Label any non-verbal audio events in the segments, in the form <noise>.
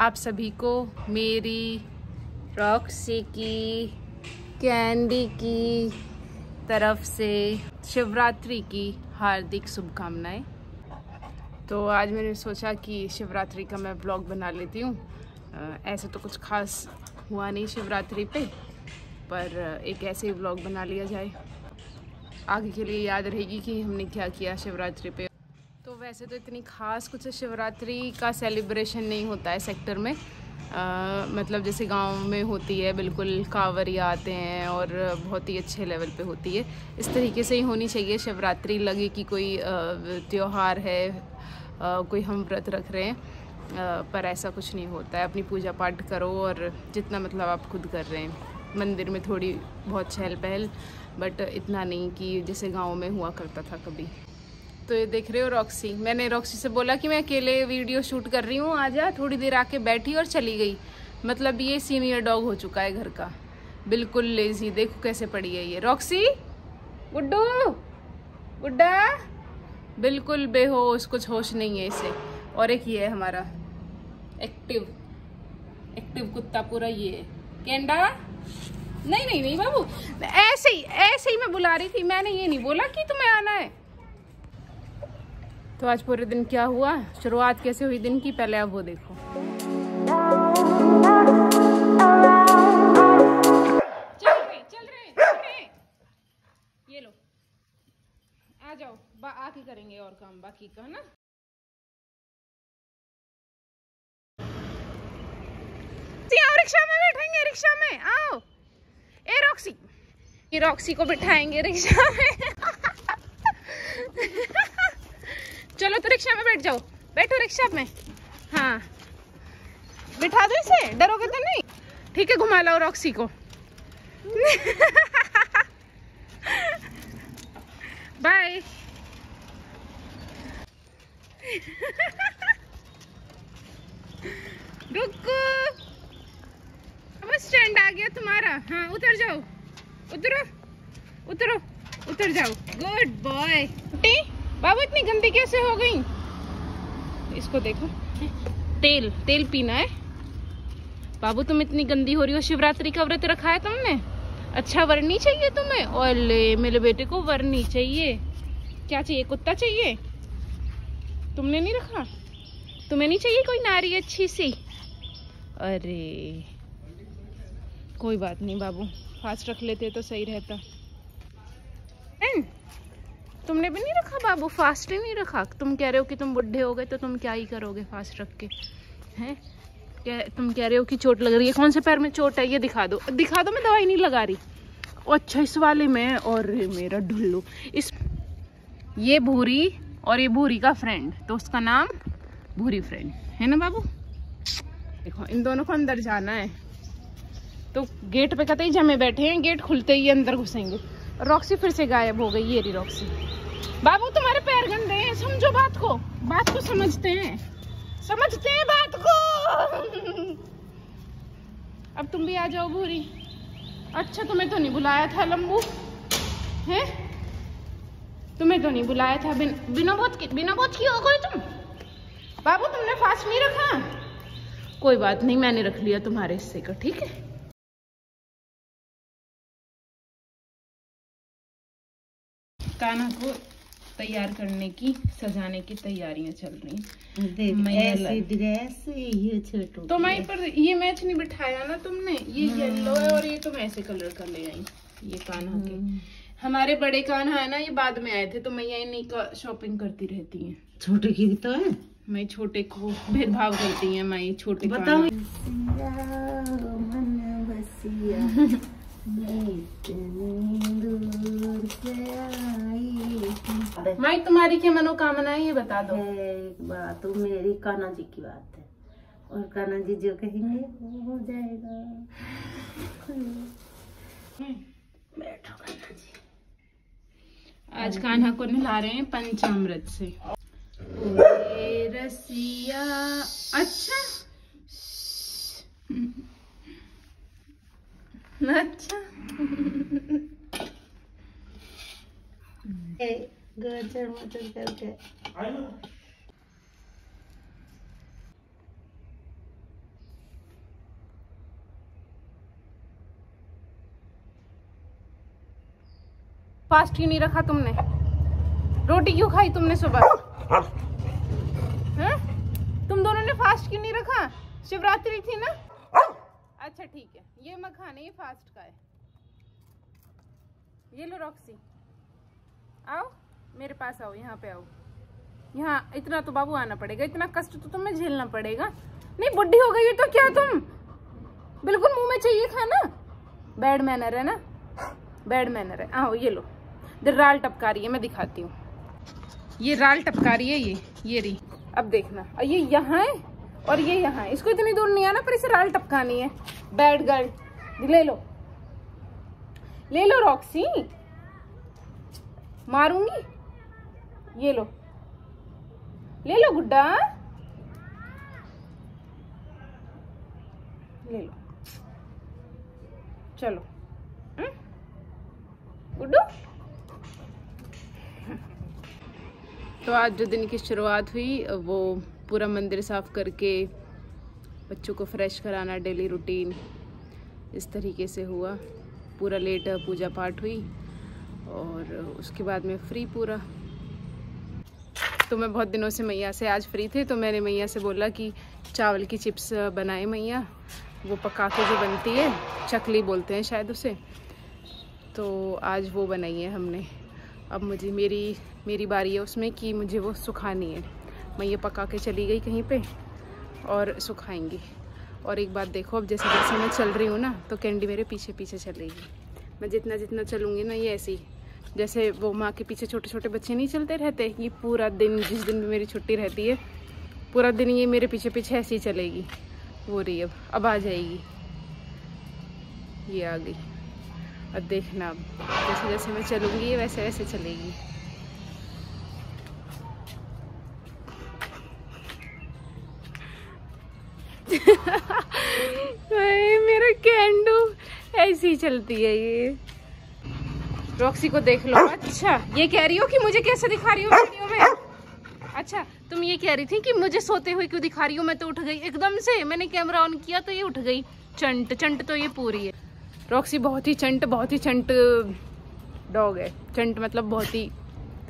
आप सभी को मेरी रॉक्सी की कैंडी की तरफ़ से शिवरात्रि की हार्दिक शुभकामनाएँ। तो आज मैंने सोचा कि शिवरात्रि का मैं ब्लॉग बना लेती हूँ। ऐसे तो कुछ खास हुआ नहीं शिवरात्रि पे, पर एक ऐसे ही ब्लॉग बना लिया जाए। आगे के लिए याद रहेगी कि हमने क्या किया शिवरात्रि पे। वैसे तो इतनी खास कुछ शिवरात्रि का सेलिब्रेशन नहीं होता है सेक्टर में। आ, मतलब जैसे गाँव में होती है बिल्कुल कांवरिया आते हैं और बहुत ही अच्छे लेवल पे होती है। इस तरीके से ही होनी चाहिए शिवरात्रि लगे कि कोई त्यौहार है आ, कोई हम व्रत रख रहे हैं। आ, पर ऐसा कुछ नहीं होता है। अपनी पूजा पाठ करो और जितना मतलब आप खुद कर रहे हैं। मंदिर में थोड़ी बहुत चहल पहल बट इतना नहीं कि जैसे गाँव में हुआ करता था कभी। तो ये देख रहे हो रॉक्सी मैंने रॉक्सी से बोला कि मैं अकेले वीडियो शूट कर रही हूँ आ जा थोड़ी देर आके बैठी और चली गई। मतलब ये सीनियर डॉग हो चुका है घर का। बिल्कुल लेजी देखो कैसे पड़ी है ये। रॉक्सी गुड्डू? गुड्डा? बिल्कुल बेहोश, कुछ होश नहीं है इसे। और एक ये है हमारा। एक्टिव एक्टिव कुत्ता पूरा ये है। केंडा नहीं नहीं नहीं बाबू। ऐसे ही ऐसे ही मैं बुला रही थी। मैंने ये नहीं बोला कि तुम्हें आना है। तो आज पूरे दिन क्या हुआ? शुरुआत कैसे हुई दिन की? पहले आप वो देखो। चल रहे चल रहे चल रहे ये लो। आ जाओ आके करेंगे और काम बाकी का ना? रिक्शा में बैठेंगे, रिक्शा में। आओ। ए, रॉक्सी। ये रॉक्सी को बिठाएँगे रिक्शा में। <laughs> चलो तो रिक्शा में बैठ जाओ। बैठो रिक्शा में। हाँ। बिठा दो इसे। डरोगे तो नहीं। ठीक है, घुमा लो रॉक्सी को। <laughs> बाय <laughs> अब स्टैंड आ गया तुम्हारा। हाँ उतर जाओ। उतरो। उतरो। उतर जाओ। गुड बॉय बाबू, इतनी गंदी कैसे हो गई? इसको देखो। तेल तेल पीना है। बाबू, तुम इतनी गंदी हो रही हो, शिवरात्रि का व्रत रखा है तुमने? अच्छा वरनी चाहिए तुम्हें? और मेरे बेटे को वरनी चाहिए। क्या चाहिए? कुत्ता चाहिए? तुमने नहीं रखा? तुम्हें नहीं चाहिए कोई नारी अच्छी सी? अरे, कोई बात नहीं बाबू। फास्ट रख लेते तो सही रहता। तुमने भी नहीं रखा बाबू? फास्ट ही नहीं रखा? तुम कह रहे हो कि तुम बुढ़े हो गए तो तुम क्या ही करोगे फास्ट रख के? हैं? क्या तुम कह रहे हो कि चोट लग रही है। कौन से पैर में चोट है? ये दिखा दो। दिखा दो, मैं दवाई नहीं लगा रही। अच्छा इस वाले में और मेरा ढुल्लू। इस, ये भूरी और ये भूरी का फ्रेंड तो उसका नाम भूरी फ्रेंड है ना बाबू? देखो, इन दोनों को अंदर जाना है। तो गेट पे कहते ही, जमे बैठे हैं। गेट खुलते ही अंदर घुसेंगे। रॉक्सी फिर से गायब हो गई, ये रही रॉक्सी बाबू तुम्हारे पैर गंदे हैं समझो बात को। बात को समझते हैं। समझते हैं बात को। अब तुम भी आ जाओ भूरी। अच्छा तुम्हें तो नहीं बुलाया था लंबू। है? तुम्हें तो नहीं बुलाया था बिन, बहुत की बिना बहुत की हो गए तुम। बाबू तुमने फास्ट नहीं रखा। कोई बात नहीं मैंने रख लिया तुम्हारे हिस्से का ठीक है? काना को तैयार करने की सजाने की तैयारियाँ चल रही हैं। तो मैं पर ये मैच नहीं बिठाया ना तुमने? ये येलो है और ये तुम ऐसे कलर कर ले आई ये कान्हा के। हम्म। हमारे बड़े कान्हा है ना ये बाद में आए थे तो मैं यही का शॉपिंग करती रहती है। छोटे की तो है? मैं छोटे को भेदभाव करती है मैं छोटे बताओ। <laughs> मैं तुम्हारी क्या मनोकामना है ये बता दो। एक बात तो मेरी कान्हा जी की बात है। और कान्हा जी जो कहेंगे वो हो जाएगा। बैठो कान्हा जी। आज कान्हा को नहला रहे हैं पंचामृत से। रसिया। अच्छा। अच्छा। करके फास्ट क्यों नहीं रखा तुमने। रोटी क्यों खाई तुमने सुबह? हाँ। हाँ? तुम दोनों ने फास्ट क्यों नहीं रखा? शिवरात्रि थी ना? अच्छा ठीक है। ये मखाने, ये फास्ट का है। ये लो रॉक्सी आओ, मेरे पास आओ, यहाँ पे आओ। यहाँ, इतना तो बाबू आना पड़ेगा, इतना कष्ट तो तुम्हें झेलना पड़ेगा। नहीं, बुढ़ी हो गई तो क्या तुम? बिल्कुल मुँह में चाहिए खाना। बैड मैनर है ना? बैड मैनर है। आओ, ये लो। इधर राल टपका रही है, मैं दिखाती हूँ। ये राल टपका रही है, ये ये रही। अब देखना। ये यहाँ है? और ये यहाँ इसको इतनी दूर नहीं आना, पर इसे राल टपकानी है। बैड गर्ल ले लो। ले लो रॉक्सी मारूँगी। ये लो। ले लो, गुड्डा। ले लो। चलो। हम्म? गुड्डू। तो आज जो दिन की शुरुआत हुई, वो पूरा मंदिर साफ़ करके बच्चों को फ्रेश कराना डेली रूटीन इस तरीके से हुआ। पूरा लेट पूजा पाठ हुई और उसके बाद में फ्री पूरा। तो मैं बहुत दिनों से मैया से आज फ्री थे तो मैंने मैया से बोला कि चावल की चिप्स बनाए मैया। वो पका के जो बनती है, चकली बोलते हैं शायद उसे तो आज वो बनाई है हमने। अब मुझे मेरी मेरी बारी है उसमें कि मुझे वो सुखानी है। मैं ये पका के चली गई कहीं पे और सुखाएँगी। और एक बात देखो, अब जैसे जैसे मैं चल रही हूँ ना तो कैंडी मेरे पीछे पीछे चलेगी। मैं जितना जितना चलूँगी ना, ये ऐसी जैसे वो माँ के पीछे छोटे छोटे बच्चे नहीं चलते रहते, ये पूरा दिन, जिस दिन भी मेरी छुट्टी रहती है, पूरा दिन ये मेरे पीछे पीछे ऐसी चलेगी। वो रही अब अब आ जाएगी। ये आ गई। अब देखना अब, जैसे जैसे मैं चलूँगी, ये वैसे वैसे चलेगी। मेरा कैंडू ऐसी चलती है ये। रॉक्सी को देख लो। अच्छा ये कह रही हो कि मुझे कैसे दिखा रही हो वीडियो में? अच्छा तुम ये कह रही थी कि मुझे सोते हुए क्यों दिखा रही हो? मैं तो उठ गई। एकदम से, मैंने कैमरा ऑन किया तो ये उठ गई। चंट चंट तो ये पूरी है। रॉक्सी बहुत ही चंट, बहुत ही चंट डॉग है। चंट मतलब बहुत ही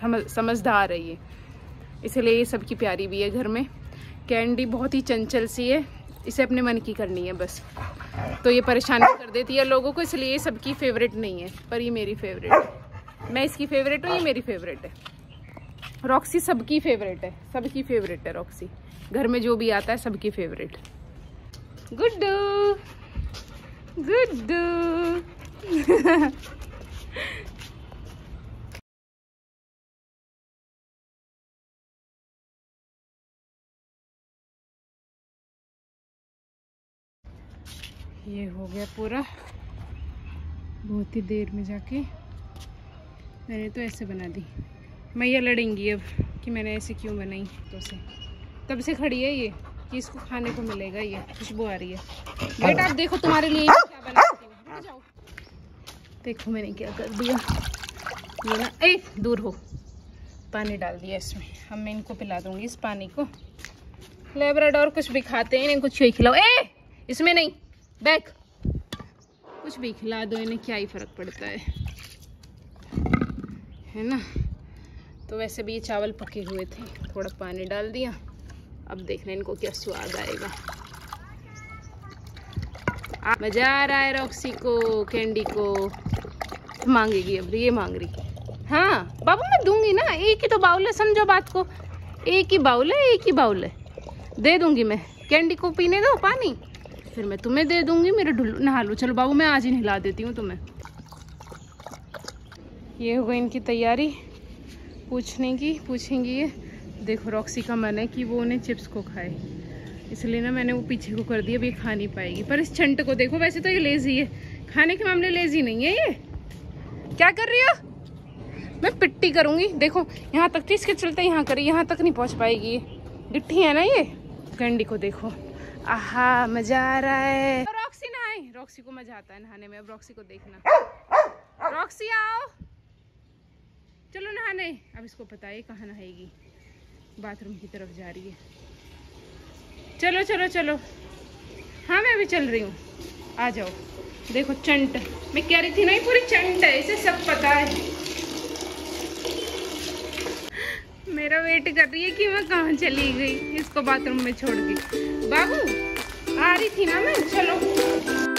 समझदार है ये। इसलिए ये सबकी प्यारी भी है घर में। कैंडी बहुत ही चंचल सी है। इसे अपने मन की करनी है बस। तो ये परेशान कर देती है लोगों को, इसलिए सबकी फेवरेट नहीं है, पर ये मेरी फेवरेट है। मैं इसकी फेवरेट हूँ, ये मेरी फेवरेट है। रॉक्सी सबकी फेवरेट है, सबकी फेवरेट है रॉक्सी घर में जो भी आता है, सबकी फेवरेट गुड्डू गुड्डू। <laughs> ये हो गया पूरा। बहुत ही देर में जाके मैंने तो ऐसे बना दी। मैया लड़ेंगी अब कि मैंने ऐसे क्यों बनाई तो से। तब से खड़ी है ये, कि इसको खाने को मिलेगा ये, खुशबू आ रही है। बेटा, आप देखो तुम्हारे लिए क्या जाओ। देखो मैंने क्या कर दिया। ये ना, ए, दूर हो। पानी डाल दिया इसमें। अब मैं इनको पिला दूँगी इस पानी को। लेबराडोर कुछ भी खाते हैं इनको छुई खिलाओ। ए, इसमें नहीं। बैक। कुछ भी खिला दो, इन्हें क्या ही फ़र्क पड़ता है। है ना? तो वैसे भी ये चावल पके हुए थे, थोड़ा पानी डाल दिया। अब देखना इनको क्या स्वाद आएगा। मज़ा आ रहा है रॉक्सी को कैंडी को। मांगेगी अब, ये मांग रही हाँ। बाबू मैं दूँगी ना, एक ही तो बाउल है, समझो बात को। एक ही बाउल है, एक ही बाउल है। दे दूँगी मैं। कैंडी को पीने दो, पानी? फिर मैं तुम्हें दे दूँगी, मेरे ढुल्लू नहा लो। चलो बाबू, मैं आज ही नहला देती हूँ तुम्हें। ये हो गई इनकी तैयारी पूछने की, पूछेंगी ये। देखो रॉक्सी का मन है कि वो उन्हें चिप्स को खाए। इसलिए ना मैंने वो पीछे को कर दिया अभी खा नहीं पाएगी। पर इस छंट को देखो, वैसे तो ये लेजी है। खाने के मामले लेजी नहीं है ये। क्या कर रही हो? मैं पिट्टी करूँगी। देखो, यहाँ तक तो इसके चलते यहाँ करी, यहाँ तक नहीं पहुँच पाएगी। गिट्ठी है ना ये? कैंडी को देखो। आहा, मज़ा आ रहा है। रॉक्सी नहाए। रॉक्सी को मज़ा आता है नहाने में, अब रॉक्सी को देखना। रॉक्सी आओ। चलो नहाने। अब इसको पता है कहाँ नहाएगी। बाथरूम की तरफ़ जा रही है। चलो चलो चलो। हाँ मैं अभी चल रही हूँ। आ जाओ। देखो, चंट। मैं कह रही थी ना पूरी चंट है, इसे सब पता है। मेरा वेट कर रही है कि मैं कहाँ चली गई? इसको बाथरूम में छोड़ के। बाबू, आ रही थी ना मैं? चलो।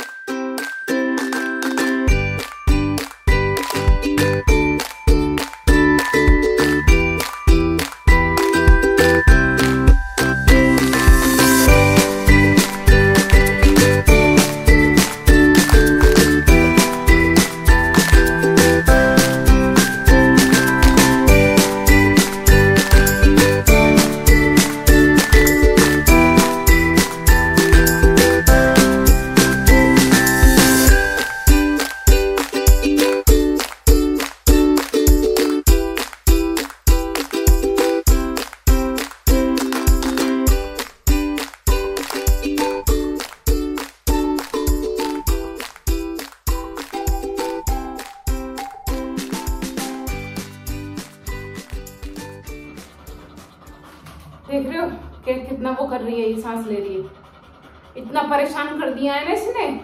इतना परेशान कर दिया है ना इसने?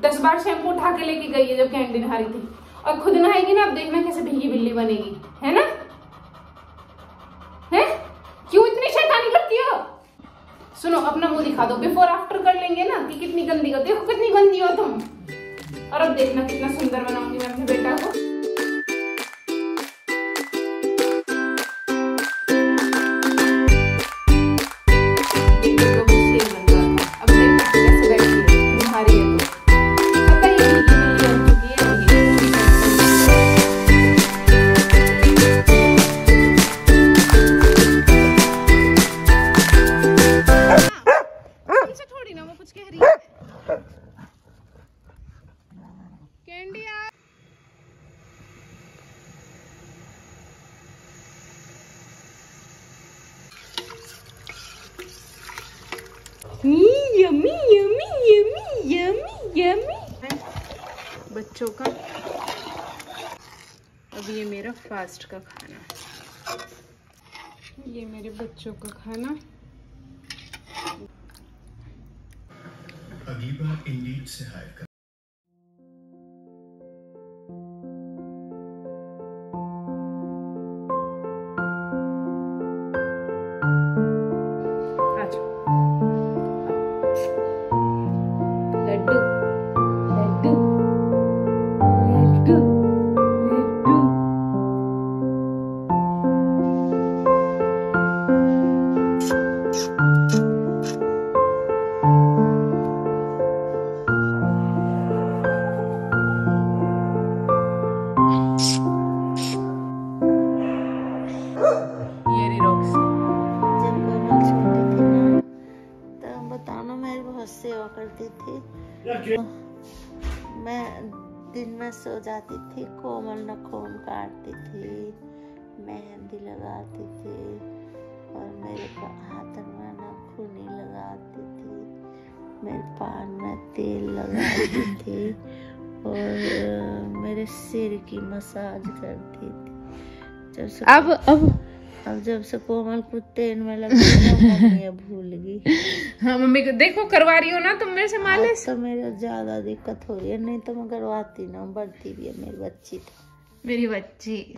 दस बार शैम्पू उठा के लेके गई है जब कैंडी नहा रही थी। और खुद नहाएगी ना, अब देखना कैसे भीगी बिल्ली बनेगी। है ना? है? क्यों इतनी शैतानी करती हो? सुनो, अपना मुँह दिखा दो। बिफोर आफ्टर कर लेंगे ना कि कितनी गंदी हो। देखो कितनी गंदी हो तुम। और अब देखना कितना सुंदर बनाऊँगी मैं अपने बेटा को। Yummy yummy yummy yummy yummy बच्चों का। अब ये मेरा फास्ट का खाना ये मेरे बच्चों का खाना। अगली बार से हायर सो जाती थी, कोमल नखून काटती थी, मेहंदी लगाती थी और मेरे हाथ में नखूनी लगाती थी, मेरे पान में तेल लगाती थी और, मेरे सिर की मसाज करती थी। अब अब अब जब से कोमल कुत्ते इनमें लगी भूल गई। <laughs> हाँ मम्मी को देखो करवा रही हो ना तुम मेरे से मालिश? तो मेरा ज़्यादा दिक्कत हो रही है नहीं तो मैं करवाती ना बढ़ती भी है मेरी बच्ची तो। मेरी बच्ची।